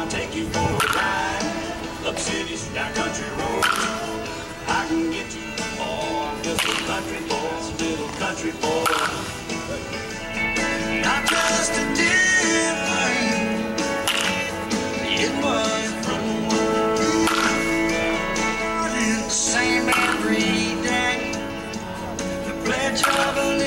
I'll take you for a ride. Up cities, down country roads. I can get you all. Just a country boy, a little country boy. Not just a. It was the same every day. The pledge of allegiance.